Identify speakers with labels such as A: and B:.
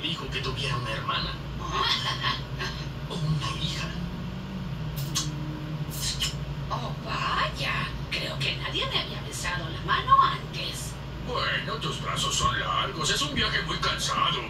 A: dijo que tuviera una hermana. o una hija.
B: Oh, vaya. Creo que nadie me había besado la mano antes.
A: Bueno, tus brazos son largos. Es un viaje muy cansado.